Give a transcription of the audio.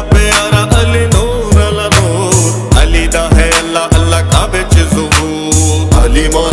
ਪਿਆਰਾ ਅਲੀ ਨੂਰ ਅਲਾ ਨੂਰ ਅਲੀ ਦਾ ਹੈ ਅੱਲਾ ਅੱਲਾ ਕਾਬੇ ਚ ਜ਼ਹੂਰ। ਅਲੀ ਮਾ